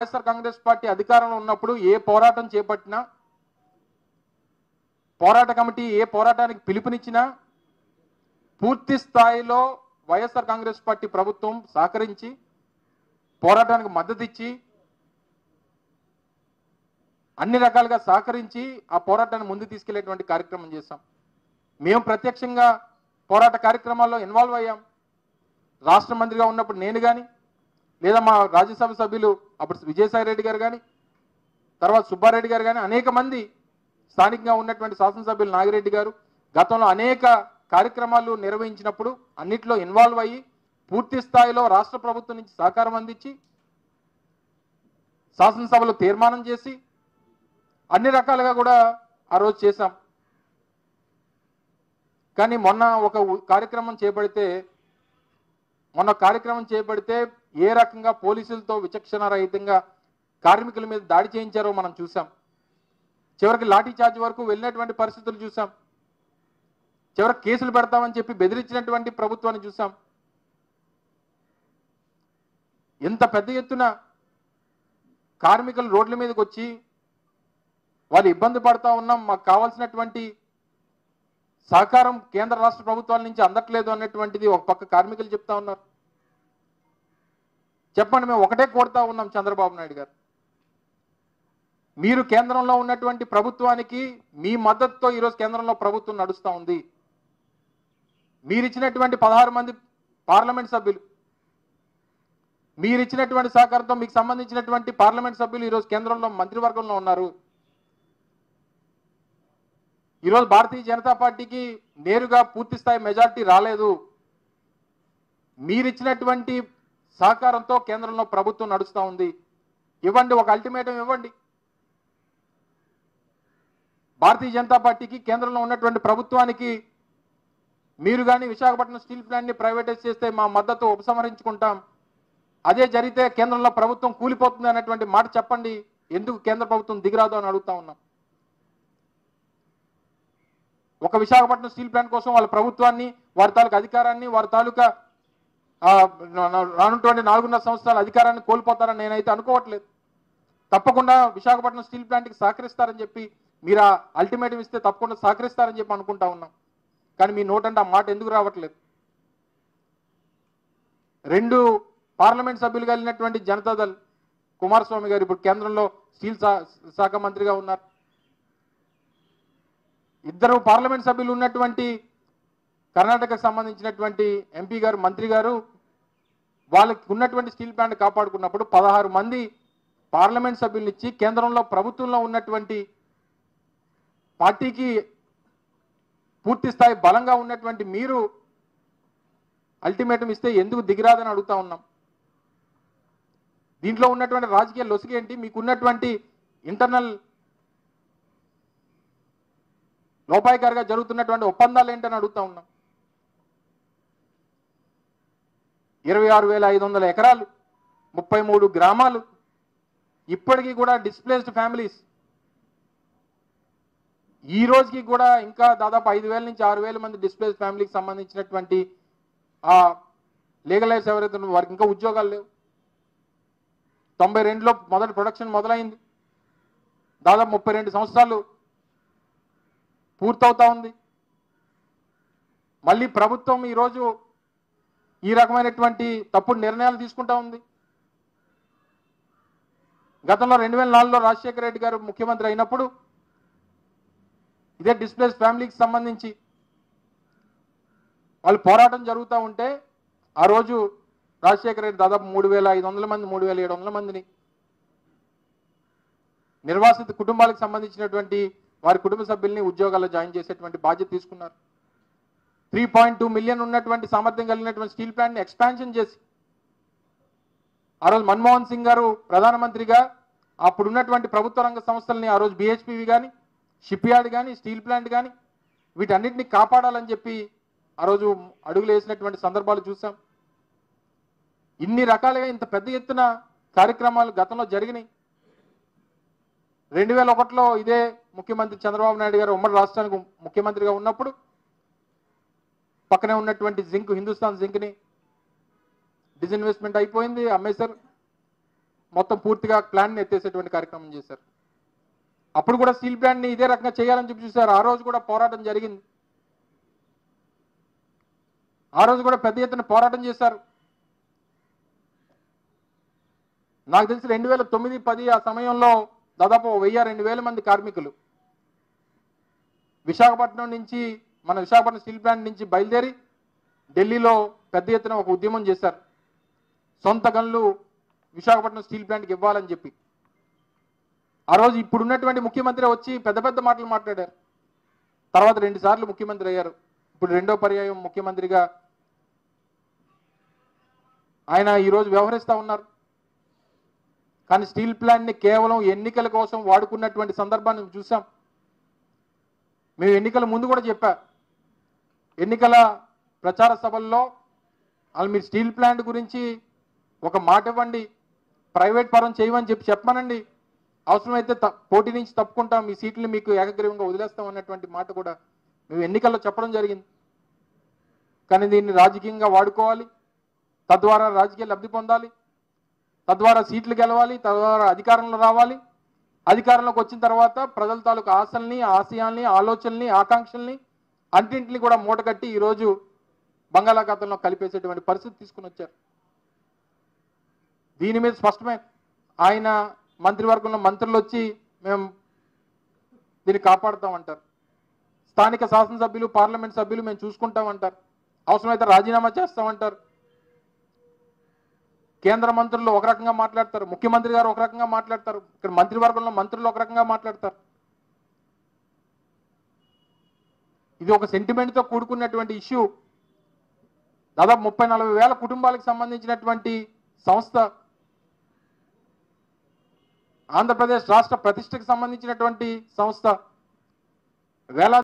YSR Congress party అధికారంలో ఉన్నప్పుడు ఏ పోరాటం చేపట్టినా పోరాట కమిటీ ఏ పోరాటానికి పిలుపునిచ్చినా పూర్తి స్థాయిలో వైఎస్ఆర్ కాంగ్రెస్ పార్టీ ప్రభుత్వం సహకరించి పోరాటానికి మద్దతు ఇచ్చి అన్ని రకాలుగా సహకరించి ఆ పోరాటాన్ని ముందు తీసుకెళ్ళేటువంటి కార్యక్రమం చేశాం. మేము ప్రత్యక్షంగా పోరాట కార్యక్రమాల్లో ఇన్వాల్వ్ అయ్యాం. రాష్ట్ర మంత్రిగా ఉన్నప్పుడు నేను కానీ లేదా మా రాజ్యసభ సభ్యులు అప్పుడు విజయసాయి రెడ్డి గారు కానీ తర్వాత సుబ్బారెడ్డి గారు కానీ అనేక మంది స్థానికంగా ఉన్నటువంటి శాసనసభ్యులు నాగిరెడ్డి గారు గతంలో అనేక కార్యక్రమాలు నిర్వహించినప్పుడు అన్నిట్లో ఇన్వాల్వ్ అయ్యి పూర్తి స్థాయిలో రాష్ట్ర ప్రభుత్వం నుంచి సహకారం అందించి శాసనసభలో తీర్మానం చేసి అన్ని రకాలుగా కూడా ఆ రోజు చేశాం. కానీ మొన్న ఒక కార్యక్రమం చేపడితే మొన్న కార్యక్రమం చేపడితే ఏ రకంగా పోలీసులతో విచక్షణ రహితంగా కార్మికుల మీద దాడి చేయించారో మనం చూసాం. చివరికి లాఠీ చార్జ్ వరకు వెళ్ళినటువంటి పరిస్థితులు చూసాం. చివరికి కేసులు పెడతామని చెప్పి బెదిరించినటువంటి ప్రభుత్వాన్ని చూసాం. ఎంత పెద్ద ఎత్తున కార్మికులు రోడ్ల మీదకి వచ్చి వాళ్ళు ఇబ్బంది పడతా ఉన్నాం మాకు కావాల్సినటువంటి సహకారం కేంద్ర రాష్ట్ర ప్రభుత్వాల నుంచి అందట్లేదు అన్నటువంటిది ఒక పక్క కార్మికులు చెప్తా ఉన్నారు. చెప్పండి మేము ఒకటే కోరుతా ఉన్నాం చంద్రబాబు నాయుడు గారు. మీరు కేంద్రంలో ఉన్నటువంటి ప్రభుత్వానికి మీ మద్దతుతో ఈరోజు కేంద్రంలో ప్రభుత్వం నడుస్తూ ఉంది. మీరు ఇచ్చినటువంటి పదహారు మంది పార్లమెంట్ సభ్యులు మీరు ఇచ్చినటువంటి సహకారంతో మీకు సంబంధించినటువంటి పార్లమెంట్ సభ్యులు ఈరోజు కేంద్రంలో మంత్రివర్గంలో ఉన్నారు. ఈరోజు భారతీయ జనతా పార్టీకి నేరుగా పూర్తి స్థాయి మెజార్టీ రాలేదు. మీరిచ్చినటువంటి సహకారంతో కేంద్రంలో ప్రభుత్వం నడుస్తూ ఉంది. ఇవ్వండి ఒక అల్టిమేటం ఇవ్వండి. భారతీయ జనతా పార్టీకి కేంద్రంలో ఉన్నటువంటి ప్రభుత్వానికి మీరు కానీ విశాఖపట్నం స్టీల్ ప్లాంట్ని ప్రైవేటైజ్ చేస్తే మా మద్దతు ఉపసంహరించుకుంటాం. అదే జరిగితే కేంద్రంలో ప్రభుత్వం కూలిపోతుంది అన్నటువంటి మాట చెప్పండి. ఎందుకు కేంద్ర ప్రభుత్వం దిగిరాదు అని అడుగుతా ఉన్నాం. ఒక విశాఖపట్నం స్టీల్ ప్లాంట్ కోసం వాళ్ళ ప్రభుత్వాన్ని వారి తాలూకా అధికారాన్ని వారి తాలూకా రానుటువంటి నాలుగున్నర సంవత్సరాల అధికారాన్ని కోల్పోతారని నేనైతే అనుకోవట్లేదు. తప్పకుండా విశాఖపట్నం స్టీల్ ప్లాంట్కి సహకరిస్తారని చెప్పి మీరు ఆ అల్టిమేటం ఇస్తే తప్పకుండా సహకరిస్తారని చెప్పి అనుకుంటా ఉన్నాం. కానీ మీ నోటంటే ఆ మాట ఎందుకు రావట్లేదు? రెండు పార్లమెంట్ సభ్యులు కలిగినటువంటి జనతాదళ్ కుమారస్వామి గారు ఇప్పుడు కేంద్రంలో స్టీల్ శా- శాఖ మంత్రిగా ఉన్నారు. ఇద్దరు పార్లమెంట్ సభ్యులు ఉన్నటువంటి కర్ణాటకకు సంబంధించినటువంటి ఎంపీ గారు మంత్రి గారు వాళ్ళకి ఉన్నటువంటి స్టీల్ ప్లాంట్ కాపాడుకున్నప్పుడు పదహారు మంది పార్లమెంట్ సభ్యులను ఇచ్చి కేంద్రంలో ప్రభుత్వంలో ఉన్నటువంటి పార్టీకి పూర్తి స్థాయి బలంగా ఉన్నటువంటి మీరు అల్టిమేటం ఇస్తే ఎందుకు దిగిరాదని అడుగుతా ఉన్నాం. దీంట్లో ఉన్నటువంటి రాజకీయ లొసుగేంటి మీకున్నటువంటి మీకు ఉన్నటువంటి ఇంటర్నల్ లోపాయికారిగా జరుగుతున్నటువంటి ఒప్పందాలు ఏంటని అడుగుతా ఉన్నాం. ఇరవై ఆరు వేల ఐదు వందల ఎకరాలు ముప్పై మూడు గ్రామాలు ఇప్పటికీ కూడా డిస్ప్లేస్డ్ ఫ్యామిలీస్. ఈ రోజుకి కూడా ఇంకా దాదాపు ఐదు వేల నుంచి ఆరు వేల మంది డిస్ప్లేస్ ఫ్యామిలీకి సంబంధించినటువంటి ఆ లీగలైజ్ ఎవరైతే వారికి ఇంకా ఉద్యోగాలు లేవు. తొంభై రెండులో మొదటి ప్రొడక్షన్ మొదలైంది. దాదాపు ముప్పై రెండు సంవత్సరాలు పూర్తవుతా ఉంది. మళ్ళీ ప్రభుత్వం ఈరోజు ఈ రకమైనటువంటి తప్పుడు నిర్ణయాలు తీసుకుంటా ఉంది. గతంలో రెండు వేల నాలుగులో రాజశేఖర రెడ్డి గారు ముఖ్యమంత్రి అయినప్పుడు ఇదే డిస్ప్లేస్ ఫ్యామిలీకి సంబంధించి వాళ్ళు పోరాటం జరుగుతూ ఉంటే ఆ రోజు రాజశేఖర రెడ్డి దాదాపు మూడు వేల ఐదు వందల మంది మూడు వేల ఏడు వందల మందిని నిర్వాసిత కుటుంబాలకు సంబంధించినటువంటి వారి కుటుంబ సభ్యుల్ని ఉద్యోగాల్లో జాయిన్ చేసేటువంటి బాధ్యత తీసుకున్నారు. త్రీ పాయింట్ టూ మిలియన్ ఉన్నటువంటి సామర్థ్యం కలిగినటువంటి స్టీల్ ప్లాంట్ని ఎక్స్పాన్షన్ చేసి ఆ రోజు మన్మోహన్ సింగ్ గారు ప్రధానమంత్రిగా అప్పుడు ఉన్నటువంటి ప్రభుత్వ రంగ సంస్థల్ని ఆ రోజు బిహెచ్పివి కానీ షిప్ యార్డ్ కానీ స్టీల్ ప్లాంట్ కానీ వీటన్నిటిని కాపాడాలని చెప్పి ఆ రోజు అడుగులు వేసినటువంటి సందర్భాలు చూసాం. ఇన్ని రకాలుగా ఇంత పెద్ద ఎత్తున కార్యక్రమాలు గతంలో జరిగినాయి. రెండు వేల ఒకటిలో ఇదే ముఖ్యమంత్రి చంద్రబాబు నాయుడు గారు ఉమ్మడి రాష్ట్రానికి ముఖ్యమంత్రిగా ఉన్నప్పుడు పక్కనే ఉన్నటువంటి జింక్ హిందుస్థాన్ జింక్ని డిజిన్వెస్ట్మెంట్ అయిపోయింది. అమ్మేశారు మొత్తం పూర్తిగా ప్లాన్ని ఎత్తేసేటువంటి కార్యక్రమం చేశారు. అప్పుడు కూడా స్టీల్ ప్లాంట్ని ఇదే రకంగా చేయాలని చెప్పి చూశారు. ఆ రోజు కూడా పోరాటం జరిగింది. ఆ రోజు కూడా పెద్ద ఎత్తున పోరాటం చేశారు. నాకు తెలిసి రెండు వేల తొమ్మిది పది ఆ సమయంలో దాదాపు వెయ్యి రెండు వేల మంది కార్మికులు విశాఖపట్నం నుంచి మన విశాఖపట్నం స్టీల్ ప్లాంట్ నుంచి బయలుదేరి ఢిల్లీలో పెద్ద ఎత్తున ఒక ఉద్యమం చేశారు. సొంత గన్లు విశాఖపట్నం స్టీల్ ప్లాంట్కి ఇవ్వాలని చెప్పి. ఆ రోజు ఇప్పుడున్నటువంటి ముఖ్యమంత్రి వచ్చి పెద్ద పెద్ద మాటలు మాట్లాడారు. తర్వాత రెండు సార్లు ముఖ్యమంత్రి అయ్యారు. ఇప్పుడు రెండో పర్యాయం ముఖ్యమంత్రిగా ఆయన ఈరోజు వ్యవహరిస్తూ ఉన్నారు. కానీ స్టీల్ ప్లాంట్ని కేవలం ఎన్నికల కోసం వాడుకున్నటువంటి సందర్భాన్ని చూసాం. మేము ఎన్నికల ముందు కూడా చెప్పా ఎన్నికల ప్రచార సభల్లో వాళ్ళు మీరు స్టీల్ ప్లాంట్ గురించి ఒక మాట ఇవ్వండి. ప్రైవేట్ పరం చేయమని చెప్పి చెప్పమనండి. అవసరమైతే పోటీ నుంచి తప్పుకుంటాం. మీ సీట్లు మీకు ఏకగ్రీవంగా వదిలేస్తాం అన్నటువంటి మాట కూడా మేము ఎన్నికల్లో చెప్పడం జరిగింది. కానీ దీన్ని రాజకీయంగా వాడుకోవాలి. తద్వారా రాజకీయ లబ్ధి పొందాలి. తద్వారా సీట్లు గెలవాలి. తద్వారా అధికారంలో రావాలి. అధికారంలోకి వచ్చిన తర్వాత ప్రజల తాలూకు ఆశల్ని ఆశయాల్ని ఆలోచనల్ని ఆకాంక్షల్ని అన్నింటిని కూడా మూటగట్టి ఈరోజు బంగాళాఖాతంలో కలిపేసేటువంటి పరిస్థితి తీసుకుని వచ్చారు. దీని మీద స్పష్టమే ఆయన మంత్రివర్గంలో మంత్రులు వచ్చి మేము దీన్ని కాపాడుతామంటారు. స్థానిక శాసనసభ్యులు పార్లమెంట్ సభ్యులు మేము చూసుకుంటామంటారు. అవసరమైతే రాజీనామా చేస్తామంటారు. కేంద్ర మంత్రులు ఒక రకంగా మాట్లాడతారు ముఖ్యమంత్రి గారు ఒక రకంగా మాట్లాడతారు ఇక్కడ మంత్రివర్గంలో మంత్రులు ఒక రకంగా మాట్లాడతారు. ఇది ఒక సెంటిమెంట్తో కూడుకున్నటువంటి ఇష్యూ దాదాపు ముప్పై నలభై వేల కుటుంబాలకు సంబంధించినటువంటి సంస్థ ఆంధ్రప్రదేశ్ రాష్ట్ర ప్రతిష్టకు సంబంధించినటువంటి సంస్థ. వేలాది